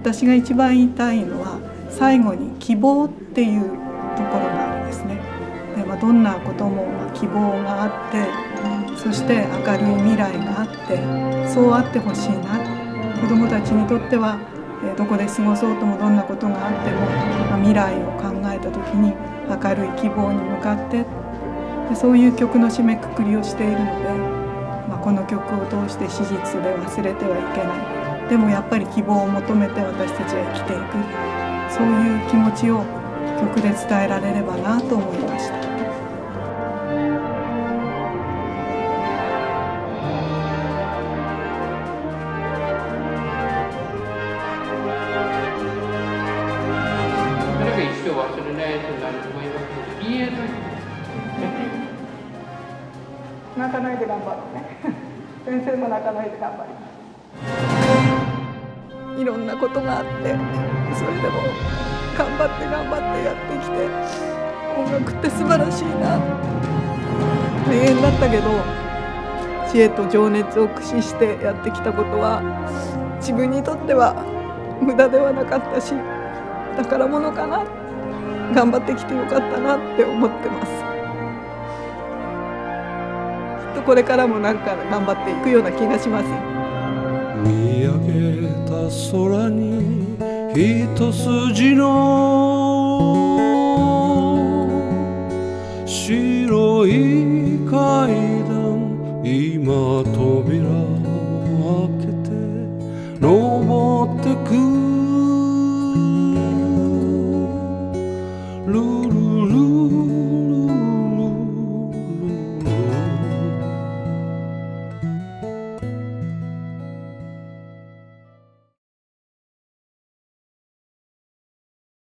私が一番言いたいのは最後に希望っていうところがあるんですね。でまあ、どんなことも希望があってそして明るい未来があってそうあってほしいな子どもたちにとってはどこで過ごそうともどんなことがあっても、まあ、未来を考えた時に明るい希望に向かってでそういう曲の締めくくりをしているので、まあ、この曲を通して史実で忘れてはいけないでもやっぱり希望を求めて私たちは生きていく。そういう気持ちを曲で伝えられればなと思いました。泣かないで頑張るね。先生も泣かないで頑張ります。いろんなことがあってそれでも頑張って頑張ってやってきて音楽って素晴らしいな。大変だったけど知恵と情熱を駆使してやってきたことは自分にとっては無駄ではなかったし宝物かな。頑張ってきてよかったなって思ってます。きっ。とこれからもなんか頑張っていくような気がします。見上げた空に一筋の白い階段。今扉開けて登ってく